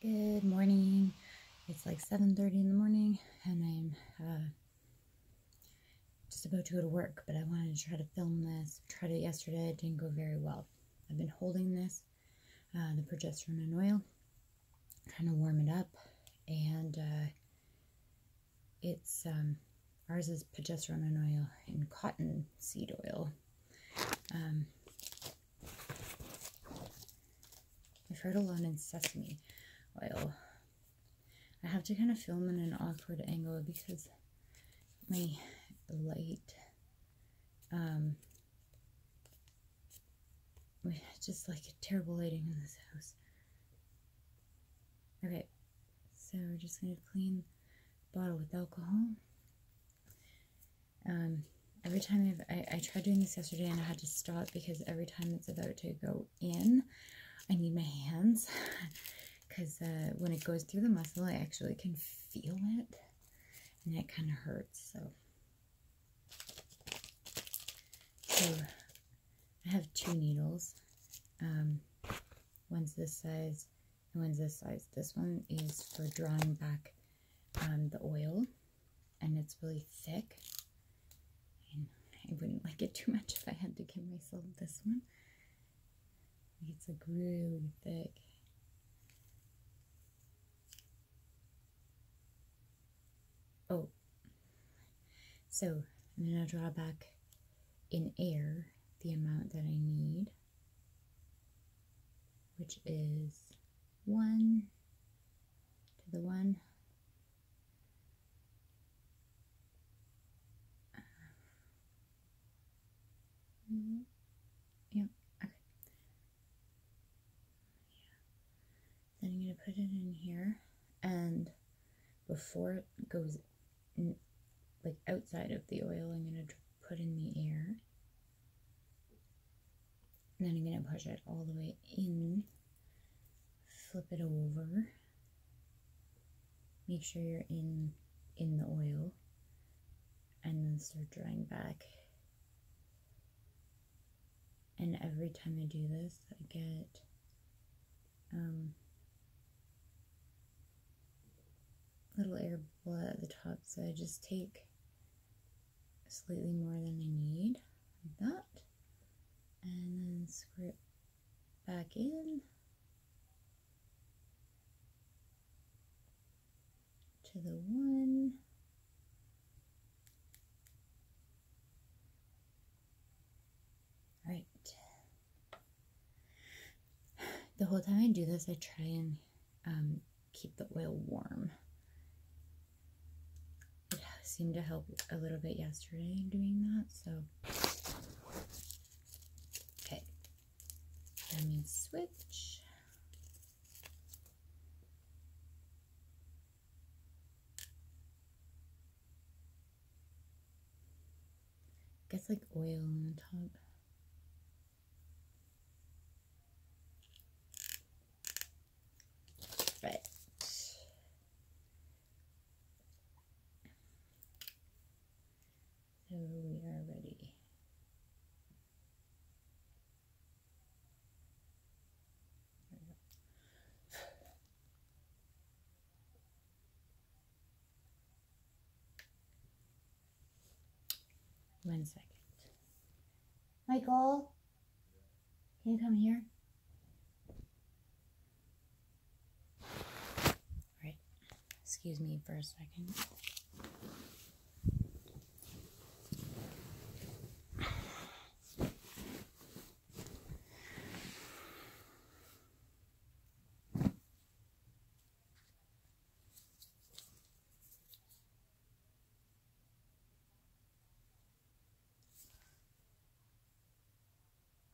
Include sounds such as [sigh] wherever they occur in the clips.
Good morning. It's like 7:30 in the morning and I'm uh, just about to go to work, but I wanted to try to film this. Tried it yesterday, it didn't go very well. I've been holding this, uh, the progesterone and oil, trying to warm it up, and uh, it's um, ours is progesterone and oil and cotton seed oil. Um, I've heard a lot in sesame I have to kind of film in an awkward angle because my light, um, just like terrible lighting in this house. Okay, so we're just gonna clean the bottle with alcohol. Um, every time I've, I, I tried doing this yesterday and I had to stop because every time it's about to go in, I need my hands. [laughs] because uh, when it goes through the muscle, I actually can feel it, and it kind of hurts. So, so I have two needles. Um, one's this size, and one's this size. This one is for drawing back um, the oil, and it's really thick. And I wouldn't like it too much if I had to give myself this one. It's like really thick. Oh, so I'm going to draw back in air the amount that I need, which is 1 to the 1. Mm-hmm. Yep, okay. Then I'm going to put it in here, and before it goes like outside of the oil, I'm going to put in the air. And then I'm going to push it all the way in, flip it over, make sure you're in in the oil, and then start drying back. And every time I do this, I get um, little air bubble at the top. So I just take slightly more than I need, like that, and then squirt back in to the one. Right. The whole time I do this, I try and um, keep the oil warm seemed to help a little bit yesterday doing that, so. Okay. That means switch. Gets like oil on the top. Right. So we are ready. One second. Michael, can you come here? All right. Excuse me for a second.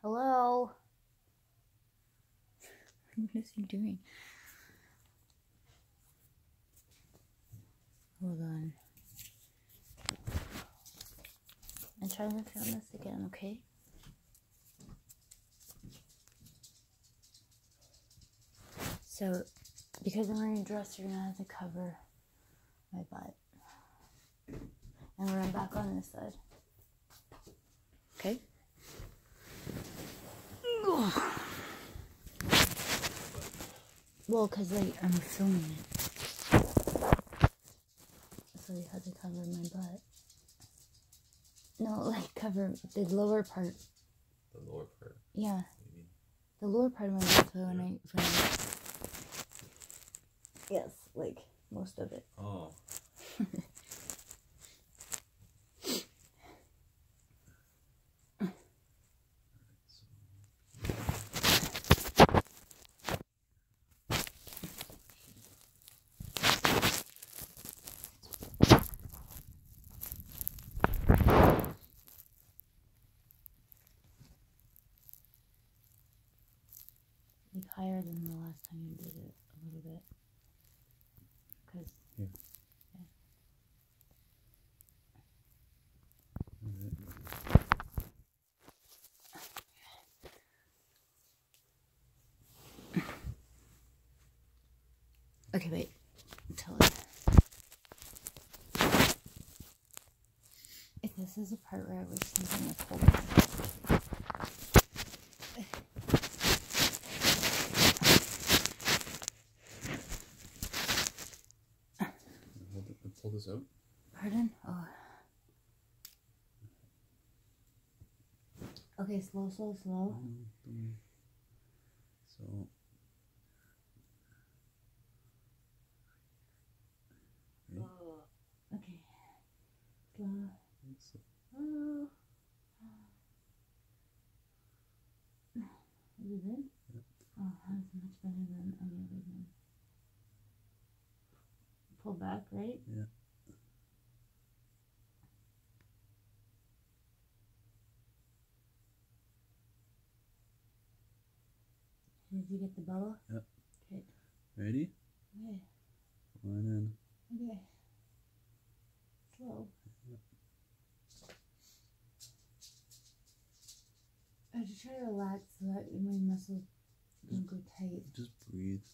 Hello? [laughs] What is he doing? Hold on. I'm trying to film this again, okay? So, because I'm wearing a dress, you're gonna have to cover my butt. And we're back on this side. Okay? Well, because like, I'm filming it. So you had to cover my butt. No, [laughs] like cover the lower part. The lower part. Yeah, What do you mean? the lower part of my butt. So when I film it. Yes, like most of it. Oh. [laughs] Like higher than the last time you did it a little bit. Because yeah. Okay, wait. Until it. If this is a part where I was thinking of holding. Hold it, pull this out. Pardon? Oh. Okay, slow, slow, slow. So. Oh. Okay. Slow. so- Oh. Is it good? Oh, that's much better than any other one. Pull back, right? Yeah. Did you get the bubble? Yep. Good. Ready? Okay. One in. Okay. Slow. I just try to relax so that my muscles don't go tight. Just breathe.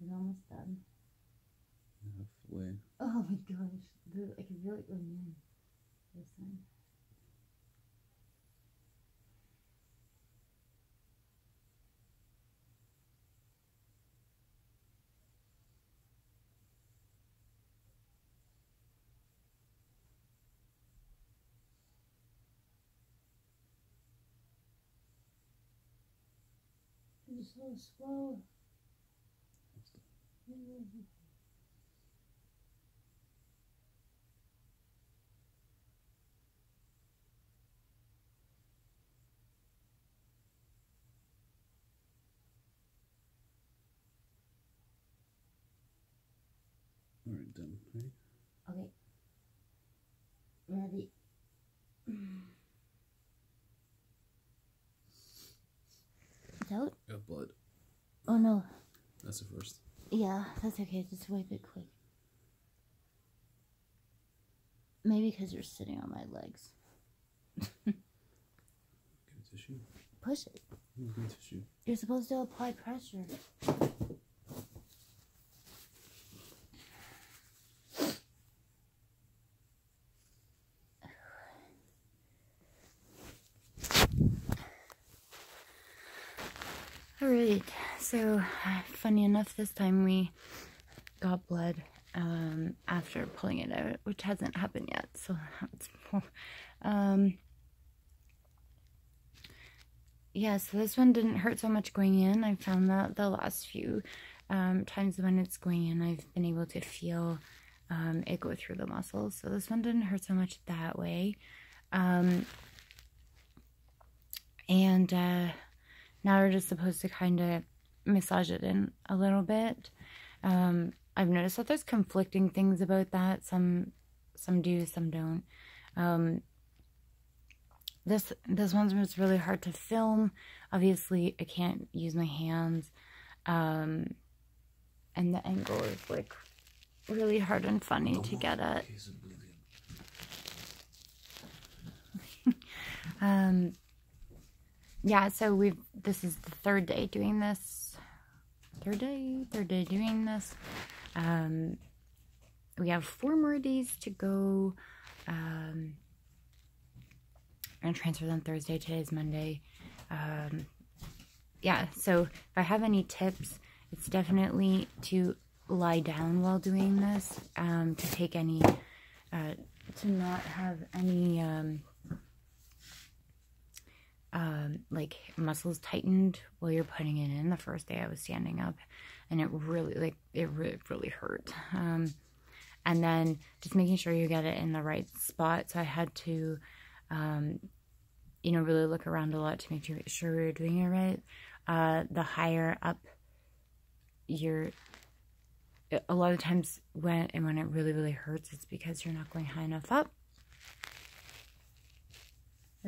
Like I'm almost done. Halfway. Oh my gosh. The- I can feel it going in. This time. It's so slow. Alright, done. Ready? Okay. Ready. It's out? Got blood. Oh no. That's the first. Yeah, that's okay. Just wipe it quick. Maybe because you're sitting on my legs. Get a tissue. Push it. Get a tissue. You're supposed to apply pressure. So funny enough, this time we got blood um, after pulling it out, which hasn't happened yet. So that's um, yeah, so this one didn't hurt so much going in. I found that the last few um, times when it's going in, I've been able to feel um, it go through the muscles. So this one didn't hurt so much that way. Um, and uh, now we're just supposed to kind of massage it in a little bit. Um, I've noticed that there's conflicting things about that. Some some do, some don't. Um, this this one was really hard to film. Obviously, I can't use my hands, um, and the angle is like really hard and funny to get at. Case of bleeding. Um, yeah, so we've, this is the third day doing this. Third day, third day doing this. Um, we have four more days to go. Um, I'm gonna transfer them Thursday. Today's Monday. Um, yeah, so if I have any tips, it's definitely to lie down while doing this, um, to take any, uh, to not have any, um, um, like muscles tightened while you're putting it in. The first day I was standing up, and it really, like, it really, really hurt. Um, and then just making sure you get it in the right spot. So I had to, um, you know, really look around a lot to make sure we were doing it right. Uh, the higher up you're, a lot of times when and when it really really hurts, it's because you're not going high enough up.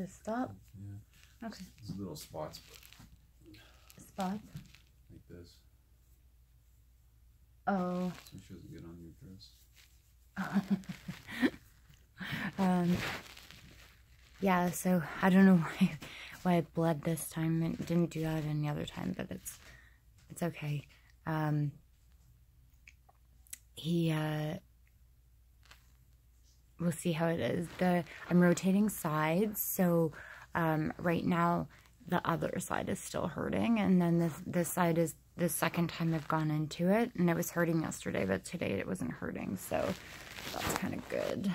Stop. Okay. There's little spots Spots? like this. Oh. So she doesn't get on your dress. [laughs] um. Yeah. So I don't know [laughs] why why I bled this time and didn't do that any other time, but it's it's okay. Um. He uh. We'll see how it is. The I'm rotating sides, so um, right now the other side is still hurting, and then this this side is the second time I've gone into it, and it was hurting yesterday, but today it wasn't hurting, so that's kind of good.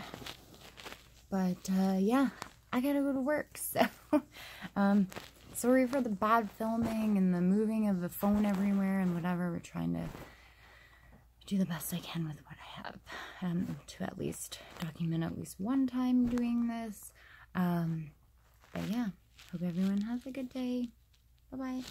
But uh, yeah, I gotta go to work, [laughs] so um, sorry for the bad filming and the moving of the phone everywhere and whatever. We're trying to do the best I can with what I have um, to at least document at least one time doing this. Um, but yeah, hope everyone has a good day. Bye bye.